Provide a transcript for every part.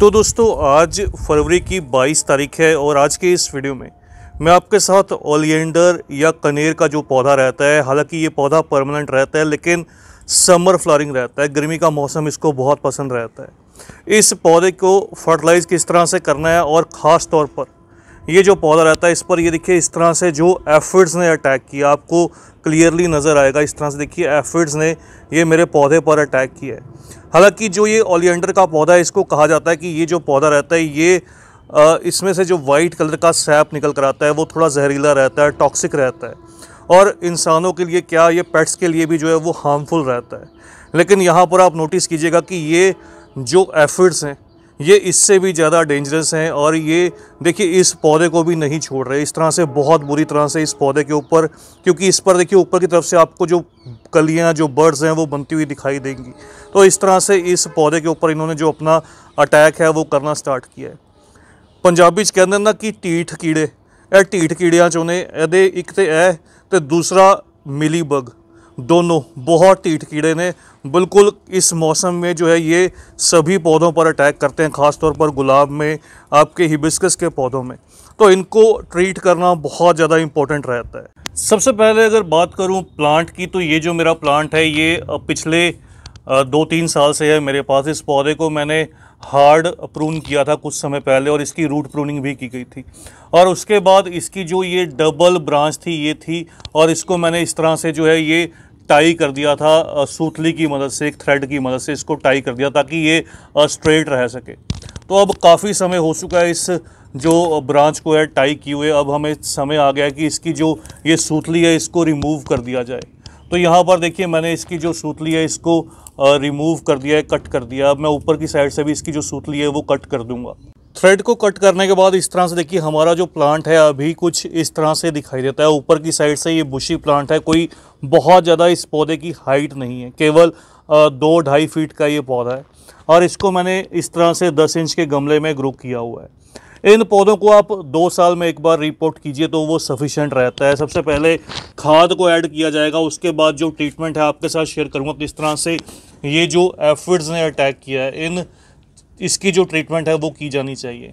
तो दोस्तों, आज फरवरी की 22 तारीख है और आज के इस वीडियो में मैं आपके साथ ओलिएंडर या कनेर का जो पौधा रहता है, हालाँकि ये पौधा परमानेंट रहता है, लेकिन समर फ्लावरिंग रहता है, गर्मी का मौसम इसको बहुत पसंद रहता है। इस पौधे को फर्टिलाइज किस तरह से करना है और ख़ास तौर पर ये जो पौधा रहता है, इस पर ये देखिए, इस तरह से जो एफिड्स ने अटैक किया, आपको क्लियरली नज़र आएगा, इस तरह से देखिए एफिड्स ने ये मेरे पौधे पर अटैक किया है। हालाँकि जो ये ओलियंडर का पौधा है, इसको कहा जाता है कि ये जो पौधा रहता है, ये इसमें से जो वाइट कलर का सैप निकल कर आता है, वो थोड़ा जहरीला रहता है, टॉक्सिक रहता है। और इंसानों के लिए क्या, ये पेट्स के लिए भी जो है, वो हार्मफुल रहता है। लेकिन यहाँ पर आप नोटिस कीजिएगा कि ये जो एफिड्स हैं, ये इससे भी ज़्यादा डेंजरस हैं और ये, देखिए, इस पौधे को भी नहीं छोड़ रहे। इस तरह से, बहुत बुरी तरह से इस पौधे के ऊपर, क्योंकि इस पर, देखिए, ऊपर की तरफ़ से आपको जो कलियाँ जो बर्ड्स हैं वो बनती हुई दिखाई देंगी तो इस तरह से इस पौधे के ऊपर इन्होंने जो अपना अटैक है वो करना स्टार्ट किया है पंजाबी च कहते ना कि टीठ कीड़े ए ਢੀਠ ਕੀੜਿਆਂ ਚੋਂ ਨੇ ਇਹਦੇ ਇੱਕ ਤੇ ਇਹ ਤੇ ਦੂਸਰਾ ਮਿਲੀ ਬਗ दोनों बहुत टीट कीड़े ने बिल्कुल इस मौसम में जो है ये सभी पौधों पर अटैक करते हैं ख़ास तौर पर गुलाब में, आपके हिबिस्कस के पौधों में। तो इनको ट्रीट करना बहुत ज़्यादा इम्पोर्टेंट रहता है। सबसे पहले अगर बात करूँ प्लांट की तो ये जो मेरा प्लांट है, ये पिछले दो तीन साल से है मेरे पास। इस पौधे को मैंने हार्ड प्रून किया था कुछ समय पहले और इसकी रूट प्रूनिंग भी की गई थी। और उसके बाद इसकी जो ये डबल ब्रांच थी, ये थी, और इसको मैंने इस तरह से जो है ये टाई कर दिया था सूतली की मदद से, एक थ्रेड की मदद से इसको टाई कर दिया ताकि ये स्ट्रेट रह सके। तो अब काफ़ी समय हो चुका है इस, जो ब्रांच को है टाई किए हुए। अब हमें समय आ गया है कि इसकी जो, ये सूतली है, इसको रिमूव कर दिया जाए। तो यहाँ पर देखिए, मैंने इसकी जो सूतली है, इसको रिमूव कर दिया है कट कर दिया अब मैं ऊपर की साइड से भी इसकी जो सूतली है, वो कट कर दूँगा। थ्रेड को कट करने के बाद इस तरह से देखिए, हमारा जो प्लांट है अभी कुछ इस तरह से दिखाई देता है। ऊपर की साइड से ये बुशी प्लांट है, कोई बहुत ज़्यादा इस पौधे की हाइट नहीं है, केवल दो ढाई फीट का ये पौधा है। और इसको मैंने इस तरह से दस इंच के गमले में ग्रो किया हुआ है। इन पौधों को आप दो साल में एक बार रिपोर्ट कीजिए तो वो सफिशेंट रहता है। सबसे पहले खाद को ऐड किया जाएगा, उसके बाद जो ट्रीटमेंट है आपके साथ शेयर करूँगा। किस तरह से ये जो एफिड्स ने अटैक किया है, इन इसकी जो ट्रीटमेंट है, वो की जानी चाहिए।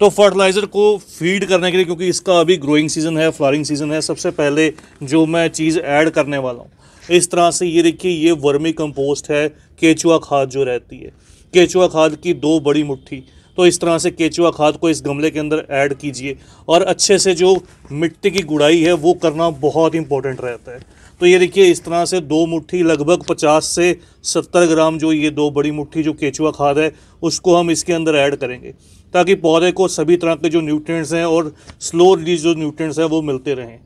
तो फर्टिलाइज़र को फ़ीड करने के लिए, क्योंकि इसका अभी ग्रोइंग सीज़न है फ्लारिंग सीज़न है, सबसे पहले जो मैं चीज़ ऐड करने वाला हूँ। इस तरह से ये देखिए, ये वर्मी कंपोस्ट है, केचुआ खाद जो रहती है। केचुआ खाद की दो बड़ी मुट्ठी। तो इस तरह से केचुआ खाद को इस गमले के अंदर ऐड कीजिए। और अच्छे से जो मिट्टी की गुड़ाई है, वो करना बहुत इंपॉर्टेंट रहता है। तो ये देखिए, इस तरह से दो मुट्ठी, लगभग 50 से 70 ग्राम जो ये दो बड़ी मुट्ठी, जो केचुआ खाद है, उसको हम इसके अंदर ऐड करेंगे, ताकि पौधे को सभी तरह के जो न्यूट्रिएंट्स हैं और स्लो रिलीज़ जो न्यूट्रिएंट्स हैं, वो मिलते रहें।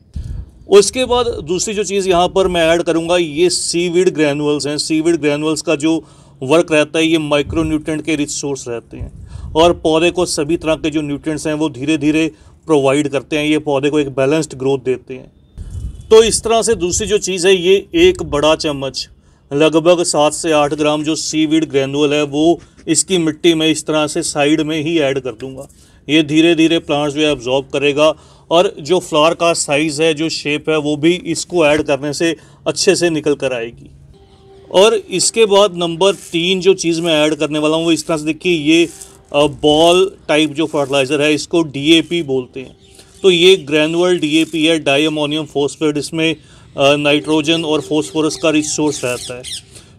उसके बाद दूसरी जो चीज़ यहाँ पर मैं ऐड करूँगा, ये सीविड ग्रैनुअल्स हैं। सीविड ग्रैनुअल्स का जो वर्क रहता है, ये माइक्रो न्यूट्रेंट के रिच सोर्स रहते हैं। और पौधे को सभी तरह के जो न्यूट्रेंट्स हैं, वो धीरे धीरे प्रोवाइड करते हैं, ये पौधे को एक बैलेंस्ड ग्रोथ देते हैं। तो इस तरह से दूसरी जो चीज़ है, ये एक बड़ा चम्मच, लगभग सात से आठ ग्राम जो सीवीड ग्रैनुअल है, वो इसकी मिट्टी में इस तरह से साइड में ही ऐड कर दूँगा। ये धीरे धीरे प्लांट्स जो है अब्जॉर्ब करेगा और जो फ्लावर का साइज़ है, जो शेप है, वो भी इसको ऐड करने से अच्छे से निकल कर आएगी। और इसके बाद नंबर तीन जो चीज़ मैं ऐड करने वाला हूँ, वो इस तरह से देखिए, ये बॉल टाइप जो फर्टिलाइज़र है, इसको डीएपी बोलते हैं। तो ये ग्रैनुअल डीएपी है डाई अमोनियम फॉस्फेट इसमें नाइट्रोजन और फॉस्फोरस का रिच सोर्स रहता है।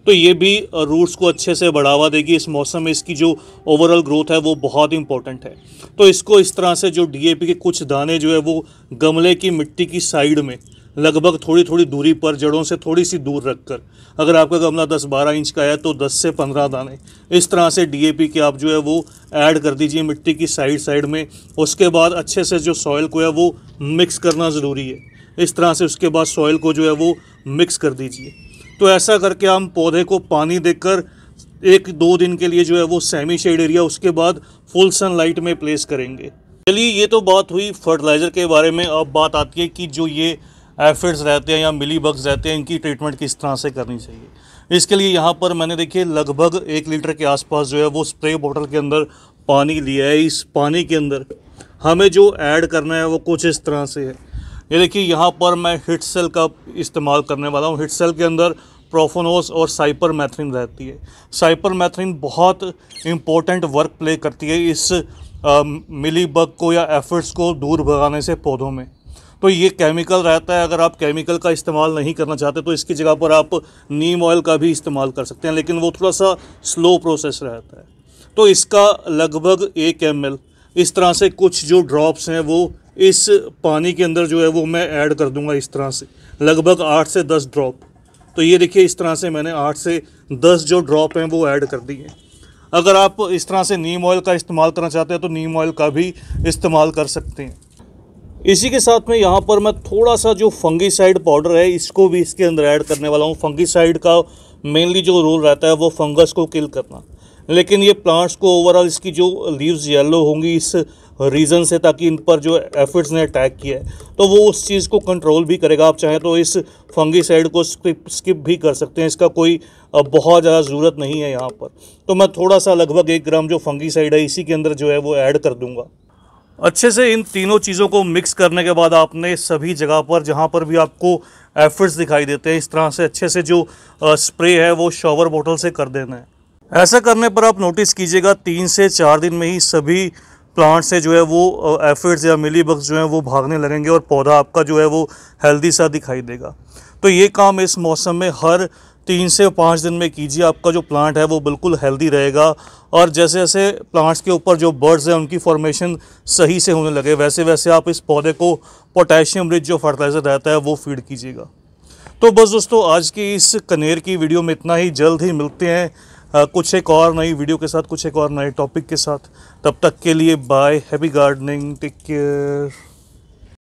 तो ये भी रूट्स को अच्छे से बढ़ावा देगी। इस मौसम में इसकी जो ओवरऑल ग्रोथ है, वो बहुत इंपॉर्टेंट है। तो इसको इस तरह से जो डीएपी के कुछ दाने जो है, वो गमले की मिट्टी की साइड में लगभग थोड़ी थोड़ी दूरी पर जड़ों से थोड़ी सी दूर रखकर। अगर आपका गमला 10-12 इंच का है तो 10 से 15 दाने। इस तरह से डीएपी के आप जो है, वो ऐड कर दीजिए मिट्टी की साइड साइड में। उसके बाद अच्छे से जो सॉइल को है, वो मिक्स करना ज़रूरी है। इस तरह से उसके बाद सॉइल को जो है, वो मिक्स कर दीजिए। तो ऐसा करके हम पौधे को पानी देकर एक दो दिन के लिए जो है, वो सेमी शेड एरिया उसके बाद फुल सनलाइट में प्लेस करेंगे। चलिए, ये तो बात हुई फर्टिलाइज़र के बारे में। अब बात आती है कि जो ये एफिड्स रहते हैं या मिली बग्स रहते हैं, इनकी ट्रीटमेंट किस तरह से करनी चाहिए? इसके लिए यहाँ पर मैंने देखिए, लगभग एक लीटर के आसपास जो है, वो स्प्रे बोतल के अंदर पानी लिया है। इस पानी के अंदर हमें जो ऐड करना है, वो कुछ इस तरह से है। ये देखिए, यहाँ पर मैं हिट सेल का इस्तेमाल करने वाला हूँ। हिट सेल के अंदर प्रोफोनोस और साइपर मैथ्रिन रहती है। साइपर मैथ्रिन बहुत इम्पोर्टेंट वर्क प्ले करती है इस मिली बग को या एफर्ट्स को दूर भगाने से पौधों में। तो ये केमिकल रहता है, अगर आप केमिकल का इस्तेमाल नहीं करना चाहते तो इसकी जगह पर आप नीम ऑयल का भी इस्तेमाल कर सकते हैं, लेकिन वो थोड़ा सा स्लो प्रोसेस रहता है। तो इसका लगभग एक एम इस तरह से कुछ जो ड्रॉप्स हैं, वो इस पानी के अंदर जो है, वो मैं ऐड कर दूँगा इस तरह से। लगभग आठ से दस ड्रॉप तो ये देखिए, इस तरह से मैंने आठ से दस जो ड्रॉप हैं, वो ऐड कर दिए अगर आप इस तरह से नीम ऑयल का इस्तेमाल करना चाहते हैं तो नीम ऑयल का भी इस्तेमाल कर सकते हैं। इसी के साथ में यहाँ पर मैं थोड़ा सा जो फंगीसाइड पाउडर है, इसको भी इसके अंदर ऐड करने वाला हूँ। फंगीसाइड का मेनली जो रोल रहता है वो फंगस को किल करना। लेकिन ये प्लांट्स को ओवरऑल इसकी जो लीव्स येलो होंगी इस रीज़न से ताकि इन पर जो एफिड्स ने अटैक किया है तो वो उस चीज़ को कंट्रोल भी करेगा। आप चाहें तो इस फंगीसाइड को स्किप स्किप भी कर सकते हैं। इसका कोई बहुत ज़्यादा ज़रूरत नहीं है यहाँ पर। तो मैं थोड़ा सा लगभग एक ग्राम जो फंगीसाइड है, इसी के अंदर जो है वो ऐड कर दूँगा। अच्छे से इन तीनों चीज़ों को मिक्स करने के बाद आपने सभी जगह पर, जहाँ पर भी आपको एफर्ट्स दिखाई देते हैं, इस तरह से अच्छे से जो स्प्रे है वो शॉवर बोतल से कर देना है। ऐसा करने पर आप नोटिस कीजिएगा, तीन से चार दिन में ही सभी प्लांट से जो है वो एफिड्स या मिली बग्स जो हैं वो भागने लगेंगे और पौधा आपका जो है वो हेल्दी सा दिखाई देगा। तो ये काम इस मौसम में हर तीन से पाँच दिन में कीजिए। आपका जो प्लांट है वो बिल्कुल हेल्दी रहेगा और जैसे जैसे प्लांट्स के ऊपर जो बर्ड्स हैं उनकी फॉर्मेशन सही से होने लगे वैसे वैसे आप इस पौधे को पोटेशियम रिच जो फर्टिलाइज़र रहता है वो फ़ीड कीजिएगा। तो बस दोस्तों आज की इस कनेर की वीडियो में इतना ही। जल्द ही मिलते हैं आ, कुछ एक और नई वीडियो के साथ कुछ एक और नए टॉपिक के साथ। तब तक के लिए bye happy gardening take care